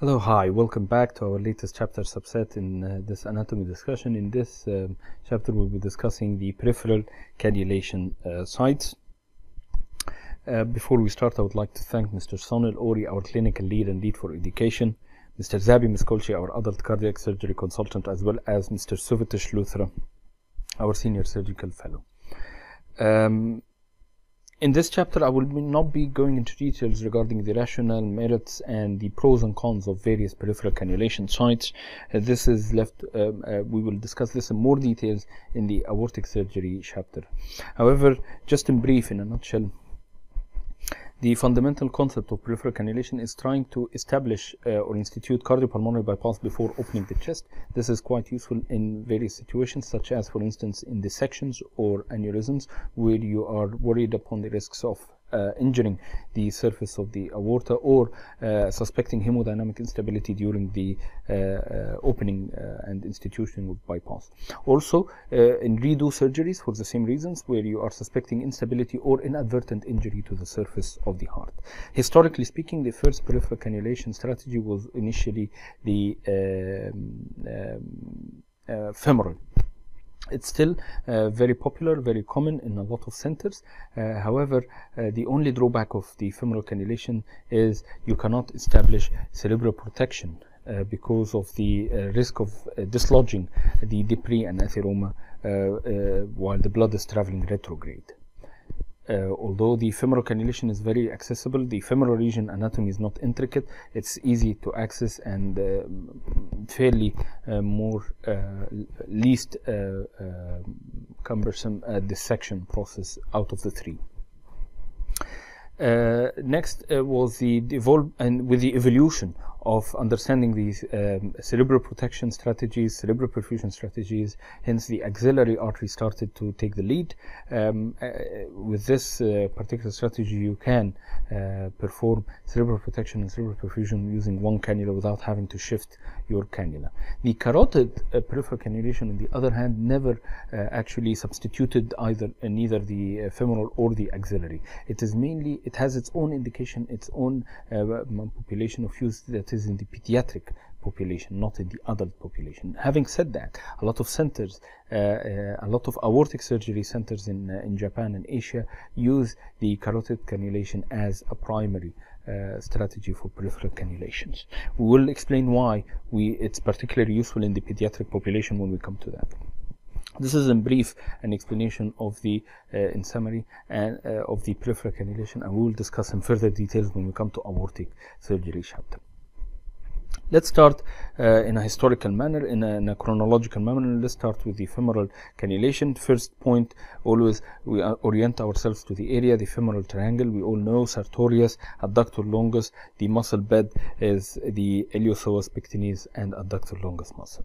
Hello, hi, welcome back to our latest chapter subset in uh, this anatomy discussion. In this um, chapter, we'll be discussing the peripheral cannulation uh, sites. Uh, before we start, I would like to thank Mr. Sunil Ohri, our clinical lead and lead for education, Mr. Zabi Miskolczi, our adult cardiac surgery consultant, as well as Mr. Suvitesh Luthra, our senior surgical fellow. Um, in this chapter, I will not be going into details regarding the rationale, merits, and the pros and cons of various peripheral cannulation sites. Uh, this is left, um, uh, we will discuss this in more details in the aortic surgery chapter. However, just in brief, in a nutshell, the fundamental concept of peripheral cannulation is trying to establish uh, or institute cardiopulmonary bypass before opening the chest. This is quite useful in various situations, such as, for instance, in dissections or aneurysms, where you are worried upon the risks of uh, injuring the surface of the aorta or uh, suspecting hemodynamic instability during the uh, uh opening uh, and institution of bypass. Also, uh, in redo surgeries for the same reasons, where you are suspecting instability or inadvertent injury to the surface of the heart. Historically speaking, the first peripheral cannulation strategy was initially the um, um, femoral it's still uh, very popular, very common in a lot of centers. Uh, however, uh, the only drawback of the femoral cannulation is you cannot establish cerebral protection uh, because of the uh, risk of uh, dislodging the debris and atheroma while the blood is traveling retrograde. Uh, although the femoral cannulation is very accessible, the femoral region anatomy is not intricate. It's easy to access and uh, fairly uh, more uh, least uh, uh, cumbersome dissection process out of the three. next was the evolve and with the evolution of understanding these um, cerebral protection strategies, cerebral perfusion strategies. Hence, the axillary artery started to take the lead. Um, uh, with this uh, particular strategy, you can uh, perform cerebral protection and cerebral perfusion using one cannula without having to shift your cannula. The carotid uh, peripheral cannulation, on the other hand, never uh, actually substituted either uh, neither the femoral or the axillary. It is mainly it has its own indication, its own population of use that is in the pediatric population, not in the adult population. Having said that, a lot of centers, uh, uh, a lot of aortic surgery centers in, uh, in Japan and Asia use the carotid cannulation as a primary uh, strategy for peripheral cannulations. We will explain why we, it's particularly useful in the pediatric population when we come to that. This is in brief an explanation of the, uh, in summary, and uh, of the peripheral cannulation, and we will discuss in further details when we come to aortic surgery chapter. Let's start uh, in a historical manner, in a, in a, chronological manner. Let's start with the femoral cannulation. First point, always we orient ourselves to the area, the femoral triangle. We all know sartorius, adductor longus. The muscle bed is the iliopsoas pectineus and adductor longus muscle.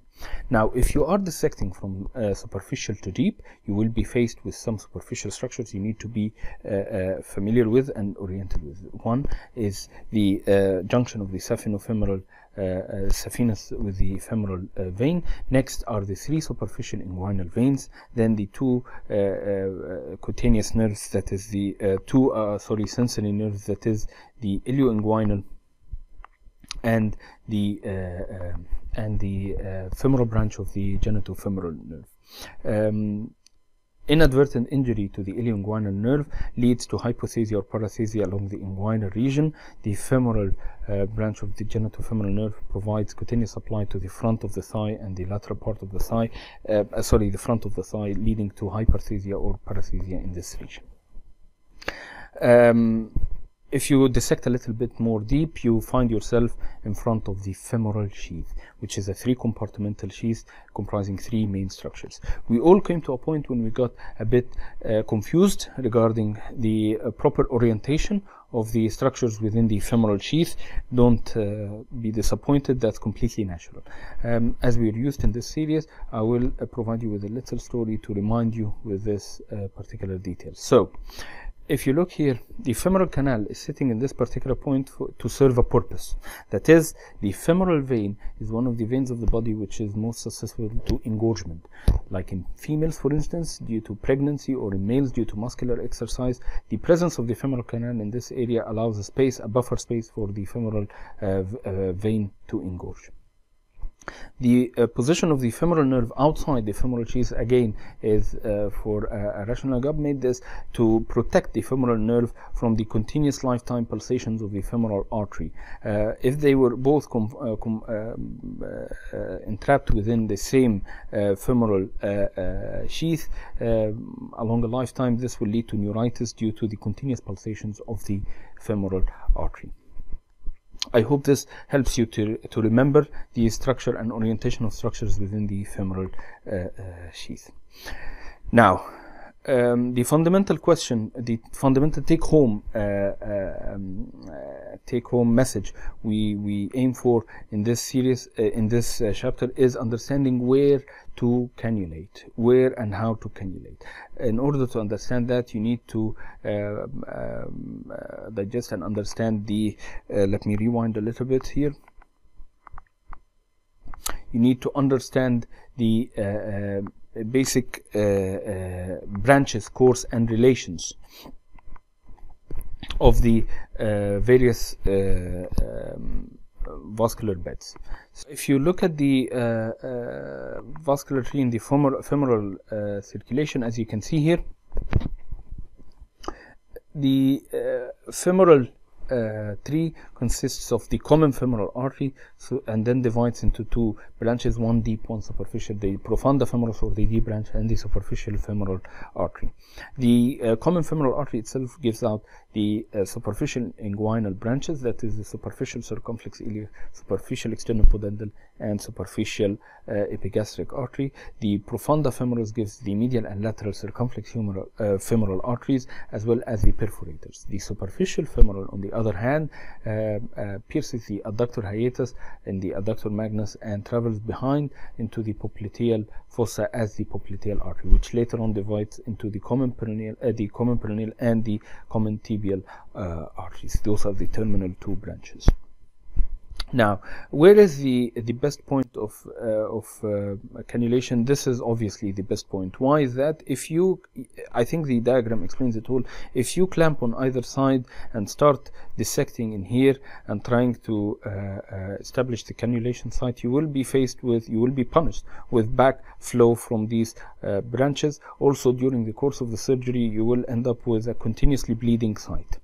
Now, if you are dissecting from uh, superficial to deep, you will be faced with some superficial structures you need to be uh, uh familiar with and oriented with. One is the uh, junction of the saphenofemoral uh, uh, Uh, uh, saphenous with the femoral uh, vein. Next are the three superficial inguinal veins. Then the two uh, cutaneous nerves, that is the two sorry sensory nerves, that is the ilioinguinal and the and the femoral branch of the genitofemoral nerve. Um, Inadvertent injury to the ilioinguinal nerve leads to hypoesthesia or paresthesia along the inguinal region. The femoral uh, branch of the genitofemoral nerve provides cutaneous supply to the front of the thigh and the lateral part of the thigh, uh, uh sorry, the front of the thigh, leading to hyperesthesia or paresthesia in this region. Um, if you dissect a little bit more deep, you find yourself in front of the femoral sheath, which is a three compartmental sheath comprising three main structures. We all came to a point when we got a bit uh, confused regarding the uh, proper orientation of the structures within the femoral sheath. Don't uh, be disappointed, that's completely natural. Um, as we are used in this series, I will uh, provide you with a little story to remind you with this uh, particular detail. So, if you look here, the femoral canal is sitting in this particular point for, to serve a purpose. That is, the femoral vein is one of the veins of the body which is most susceptible to engorgement. Like in females, for instance, due to pregnancy, or in males due to muscular exercise, the presence of the femoral canal in this area allows a space, a buffer space for the femoral uh, uh, vein to engorge. The uh, position of the femoral nerve outside the femoral sheath again is uh, for uh, a rational God made this to protect the femoral nerve from the continuous lifetime pulsations of the femoral artery. Uh, if they were both uh, um, uh, entrapped within the same femoral sheath along a lifetime, this will lead to neuritis due to the continuous pulsations of the femoral artery. I hope this helps you to, to remember the structure and orientation of structures within the femoral uh, uh, sheath. Now, um, the fundamental question, the fundamental take-home uh, uh, um, uh, take-home message we we aim for in this series uh, in this uh, chapter is understanding where to cannulate, where and how to cannulate. In order to understand that, you need to um, digest and understand the. let me rewind a little bit here. You need to understand the uh, uh, branches, course, and relations of the uh, various um, vascular beds. So if you look at the uh, uh, vascular tree in the femoral, femoral uh, circulation, as you can see here, the femoral uh, tree consists of the common femoral artery so, and then divides into two branches, one deep, one superficial, the profunda femoris or the deep branch and the superficial femoral artery. The uh, common femoral artery itself gives out the uh, superficial inguinal branches, that is the superficial circumflex iliac, superficial external pudendal, and superficial uh, epigastric artery. The profunda femoris gives the medial and lateral circumflex uh, femoral arteries, as well as the perforators. The superficial femoral, on the other hand, uh, uh, pierces the adductor hiatus and the adductor magnus and travels behind into the popliteal fossa as the popliteal artery, which later on divides into the common peroneal, uh, the common peroneal and the common tibial uh, arteries. Those are the terminal two branches. Now, where is the the best point of uh, of uh, cannulation? This is obviously the best point. Why is that? If you, I think the diagram explains it all. If you clamp on either side and start dissecting in here and trying to uh, uh establish the cannulation site, you will be faced with, you will be punished with backflow from these uh, branches. Also, during the course of the surgery, you will end up with a continuously bleeding site.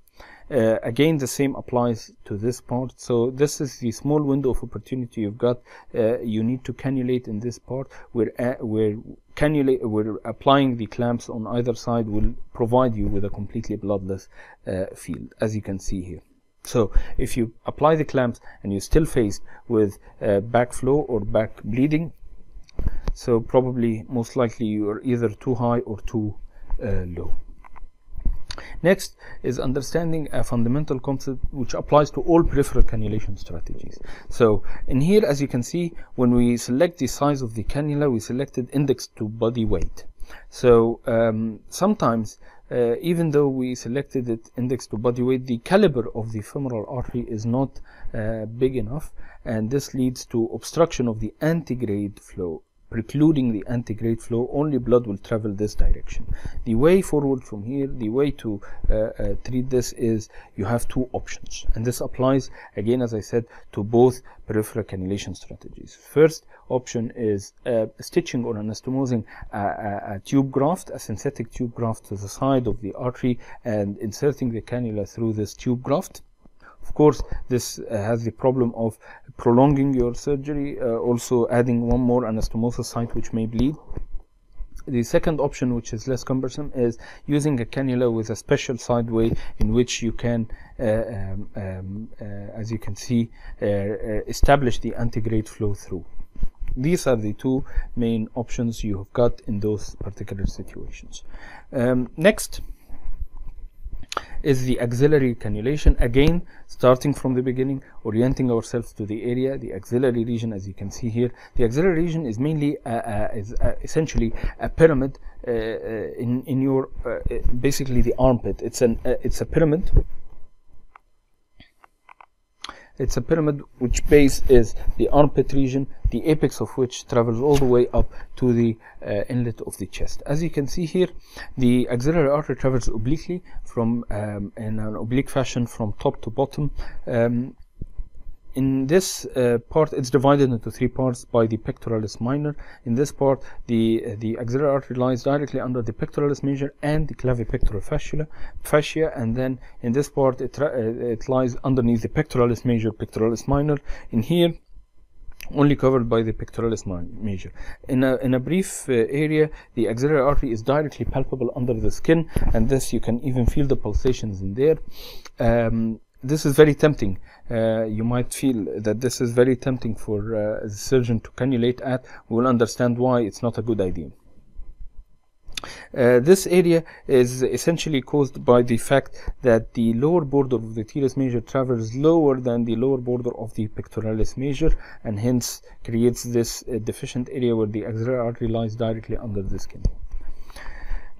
Uh, again, the same applies to this part. So this is the small window of opportunity you've got. Uh, you need to cannulate in this part where uh, where cannulate applying the clamps on either side will provide you with a completely bloodless uh, field, as you can see here. So if you apply the clamps and you're still faced with uh, backflow or back bleeding, so probably most likely you are either too high or too uh, low. Next is understanding a fundamental concept which applies to all peripheral cannulation strategies. So in here, as you can see, when we select the size of the cannula, we selected index to body weight. So um, sometimes, uh, even though we selected it index to body weight, the caliber of the femoral artery is not uh, big enough, and this leads to obstruction of the antegrade flow precluding the antegrade flow, only blood will travel this direction. The way forward from here, the way to uh, uh, treat this is you have two options. And this applies, again, as I said, to both peripheral cannulation strategies. First option is uh, stitching or anastomosing a, a, a, tube graft, a synthetic tube graft to the side of the artery and inserting the cannula through this tube graft. Of course, this uh, has the problem of prolonging your surgery, uh, also adding one more anastomosis site which may bleed. The second option, which is less cumbersome, is using a cannula with a special side way in which you can, uh, um, um, uh, as you can see, uh, uh, establish the antegrade flow through. These are the two main options you have got in those particular situations. Um, next, is the axillary cannulation. Again, starting from the beginning, orienting ourselves to the area, the axillary region, as you can see here. The axillary region is mainly, uh, uh, is uh, essentially a pyramid uh, uh, in in your basically the armpit. It's an it's a pyramid it's a pyramid which base is the armpit region, the apex of which travels all the way up to the uh, inlet of the chest. As you can see here, the axillary artery travels obliquely from um, in an oblique fashion from top to bottom. Um, in this uh, part, it's divided into three parts by the pectoralis minor. In this part, the uh, the axillary artery lies directly under the pectoralis major and the clavipectoral fascia, fascia, and then in this part, it, uh, it lies underneath the pectoralis major, pectoralis minor. In here, only covered by the pectoralis major. In a, in a brief uh, area, the axillary artery is directly palpable under the skin, and this you can even feel the pulsations in there. Um, this is very tempting. Uh, you might feel that this is very tempting for uh, the surgeon to cannulate at. We will understand why it's not a good idea. Uh, this area is essentially caused by the fact that the lower border of the teres major travels lower than the lower border of the pectoralis major and hence creates this uh, deficient area where the axillary artery lies directly under the skin.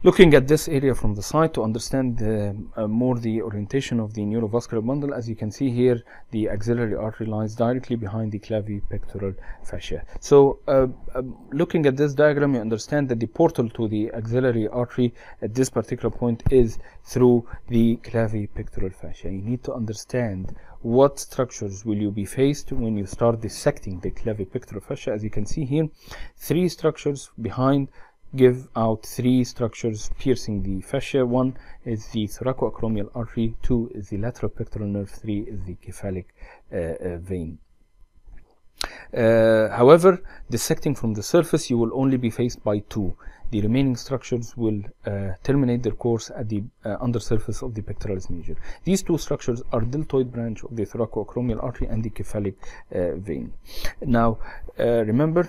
Looking at this area from the side to understand uh, uh, more the orientation of the neurovascular bundle, as you can see here, the axillary artery lies directly behind the clavipectoral fascia. So, uh, um, looking at this diagram, you understand that the portal to the axillary artery at this particular point is through the clavipectoral fascia. You need to understand what structures will you be faced when you start dissecting the clavipectoral fascia. As you can see here, three structures behind give out three structures piercing the fascia. One is the thoracoacromial artery, two is the lateral pectoral nerve, three is the cephalic uh, uh, vein. Uh, however, dissecting from the surface, you will only be faced by two. The remaining structures will uh, terminate their course at the uh, undersurface of the pectoralis major. These two structures are deltoid branch of the thoracoacromial artery and the cephalic uh, vein. Now, remember,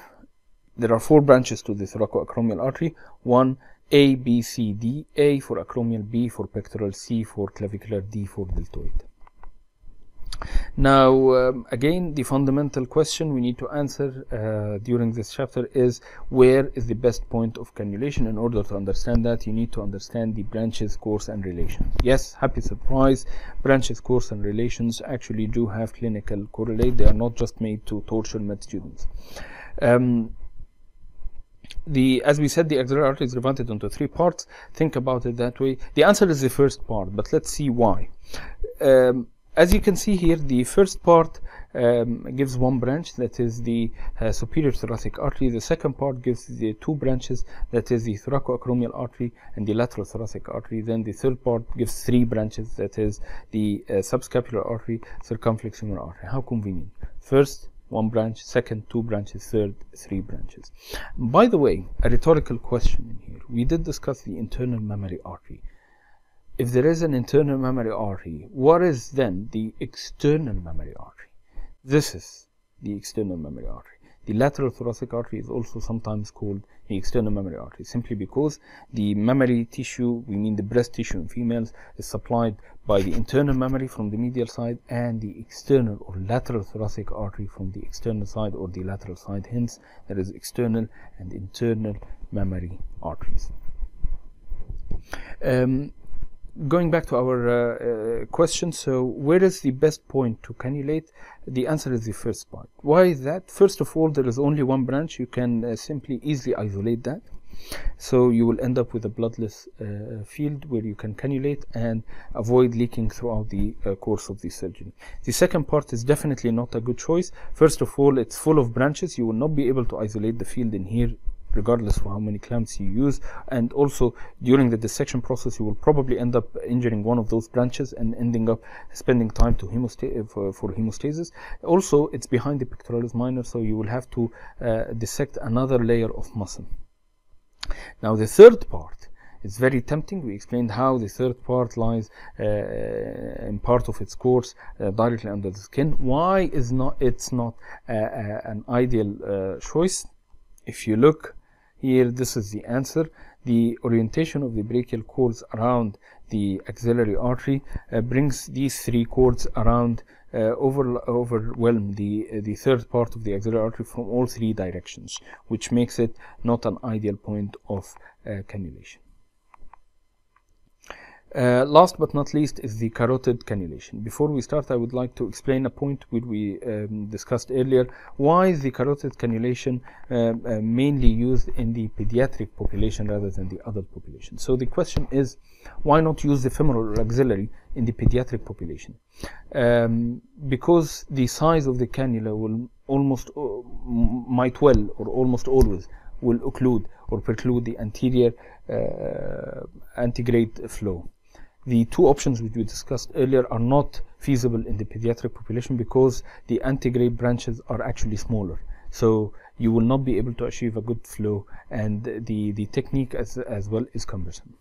there are four branches to the thoracoacromial artery. One, A, B, C, D. A for acromial, B for pectoral, C for clavicular, D for deltoid. Now, um, again, the fundamental question we need to answer uh, during this chapter is where is the best point of cannulation? In order to understand that, you need to understand the branches, course, and relations. Yes, happy surprise, branches, course, and relations actually do have clinical correlate. They are not just made to torture med students. Um, the as we said the axillary artery is divided into three parts. Think about it that way. The answer is the first part but let's see why. Um, as you can see here the first part um, gives one branch that is the uh, superior thoracic artery. The second part gives the two branches that is the thoracoacromial artery and the lateral thoracic artery. Then the third part gives three branches that is the uh, subscapular artery circumflex humeral artery. How convenient. First one branch, second, two branches, third, three branches. By the way, a rhetorical question in here. We did discuss the internal mammary artery. If there is an internal mammary artery, what is then the external mammary artery? This is the external mammary artery. The lateral thoracic artery is also sometimes called the external mammary artery, simply because the mammary tissue, we mean the breast tissue in females, is supplied by the internal mammary from the medial side and the external or lateral thoracic artery from the external side or the lateral side. Hence, there is external and internal mammary arteries. Um, going back to our uh, uh, question, so where is the best point to cannulate? The answer is the first part. Why is that? First of all, there is only one branch. You can uh, simply easily isolate that. So you will end up with a bloodless uh, field where you can cannulate and avoid leaking throughout the uh, course of the surgery. The second part is definitely not a good choice. First of all, it's full of branches. You will not be able to isolate the field in here regardless of how many clamps you use and also during the dissection process you will probably end up injuring one of those branches and ending up spending time to hemosta- for, for hemostasis also it's behind the pectoralis minor so you will have to uh, dissect another layer of muscle now the third part is very tempting. We explained how the third part lies uh, in part of its course uh, directly under the skin. Why is not it's not uh, uh an ideal uh, choice? If you look here, this is the answer. the orientation of the brachial cords around the axillary artery uh, brings these three cords around uh, over, overwhelm the uh, the third part of the axillary artery from all three directions, which makes it not an ideal point of uh, cannulation. Uh, last but not least is the carotid cannulation. Before we start, I would like to explain a point which we um, discussed earlier. Why is the carotid cannulation um, uh, mainly used in the pediatric population rather than the adult population? So the question is, why not use the femoral or axillary in the pediatric population? Um, because the size of the cannula will almost, uh, might well, or almost always, will occlude or preclude the anterior uh, antegrade flow the two options which we discussed earlier are not feasible in the pediatric population because the antegrade branches are actually smaller. So you will not be able to achieve a good flow and the, the technique as, as well is cumbersome.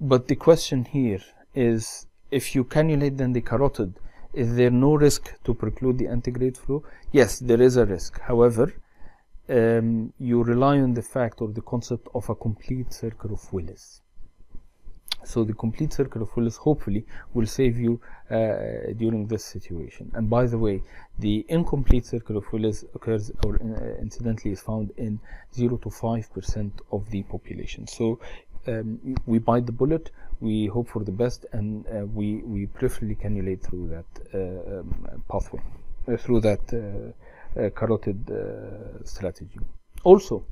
But the question here is if you cannulate then the carotid, is there no risk to preclude the antegrade flow? Yes, there is a risk. However, um, you rely on the fact or the concept of a complete circle of Willis. So the complete circle of Willis hopefully will save you uh, during this situation. And by the way, the incomplete circle of Willis occurs or uh, incidentally is found in 0 to 5% of the population. So um, we bite the bullet, we hope for the best, and uh, we, we preferably cannulate through that uh, um, pathway, uh, through that uh, carotid strategy. Also,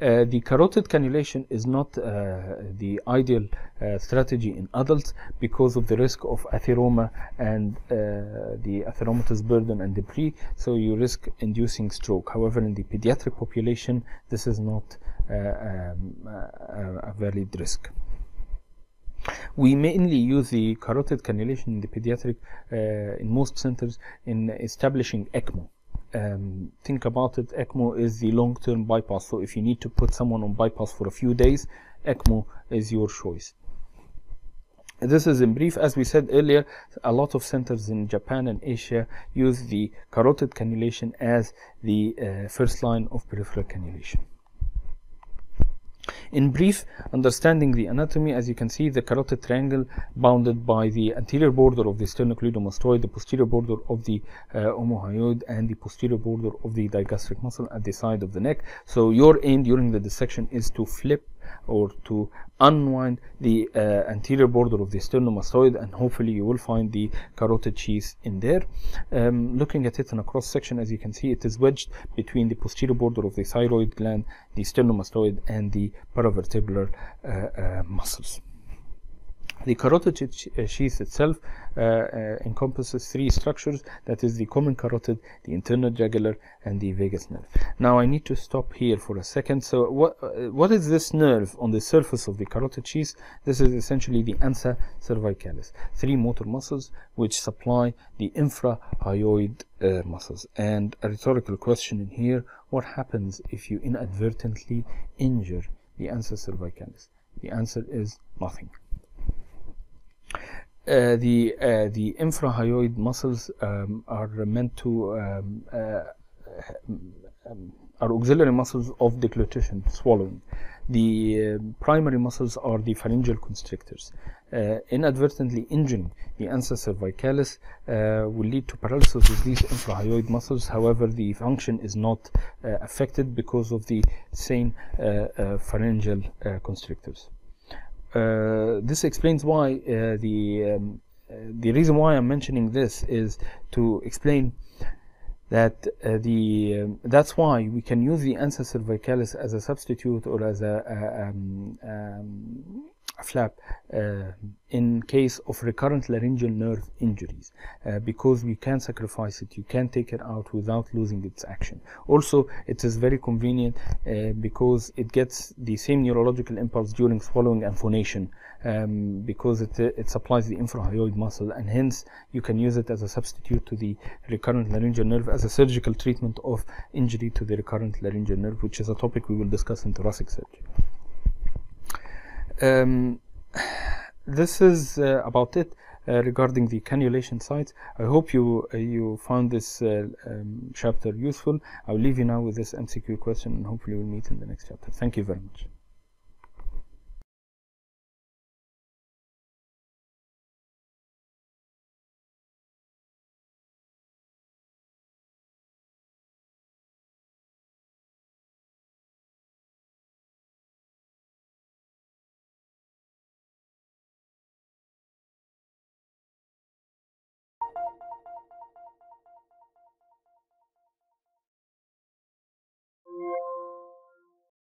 uh, the carotid cannulation is not uh, the ideal uh, strategy in adults because of the risk of atheroma and uh, the atheromatous burden and debris, so you risk inducing stroke. However, in the pediatric population, this is not uh, um, a valid risk. We mainly use the carotid cannulation in the pediatric, in most centers, in establishing ECMO um, think about it, ECMO is the long-term bypass. So if you need to put someone on bypass for a few days, ECMO is your choice. This is in brief. As we said earlier, a lot of centers in Japan and Asia use the carotid cannulation as the uh, first line of peripheral cannulation. In brief, understanding the anatomy, as you can see, the carotid triangle bounded by the anterior border of the sternocleidomastoid, the posterior border of the uh, omohyoid, and the posterior border of the digastric muscle at the side of the neck. So your aim during the dissection is to flip or to unwind the uh, anterior border of the sternomastoid and hopefully you will find the carotid sheath in there. Um, looking at it in a cross section as you can see it is wedged between the posterior border of the thyroid gland, the sternomastoid and the paravertebral uh, uh, muscles. The carotid sheath itself uh, uh, encompasses three structures that is the common carotid, the internal jugular, and the vagus nerve. Now I need to stop here for a second. So what, uh, what is this nerve on the surface of the carotid sheath? This is essentially the ansa cervicalis, three motor muscles which supply the infrahyoid uh, muscles. And a rhetorical question in here, what happens if you inadvertently injure the ansa cervicalis? The answer is nothing. Uh, the uh, the infrahyoid muscles um, are meant to um, uh, um, are auxiliary muscles of deglutition, swallowing. The uh, primary muscles are the pharyngeal constrictors. Uh, inadvertently injuring the ansa cervicalis will lead to paralysis of these infrahyoid muscles. However, the function is not affected because of the same pharyngeal constrictors. Uh, this explains why uh, the um, uh, the reason why I'm mentioning this is to explain that uh, the um, that's why we can use the ansa cervicalis as a substitute or as a, a um, um, flap uh, in case of recurrent laryngeal nerve injuries uh, because we can sacrifice it you can take it out without losing its action. Also it is very convenient uh, because it gets the same neurological impulse during swallowing and phonation um, because it, it supplies the infrahyoid muscle and hence you can use it as a substitute to the recurrent laryngeal nerve as a surgical treatment of injury to the recurrent laryngeal nerve which is a topic we will discuss in thoracic surgery um, this is uh, about it. uh, regarding the cannulation sites. I hope you uh, you found this um, chapter useful. I'll leave you now with this MCQ question and hopefully we'll meet in the next chapter. Thank you very much.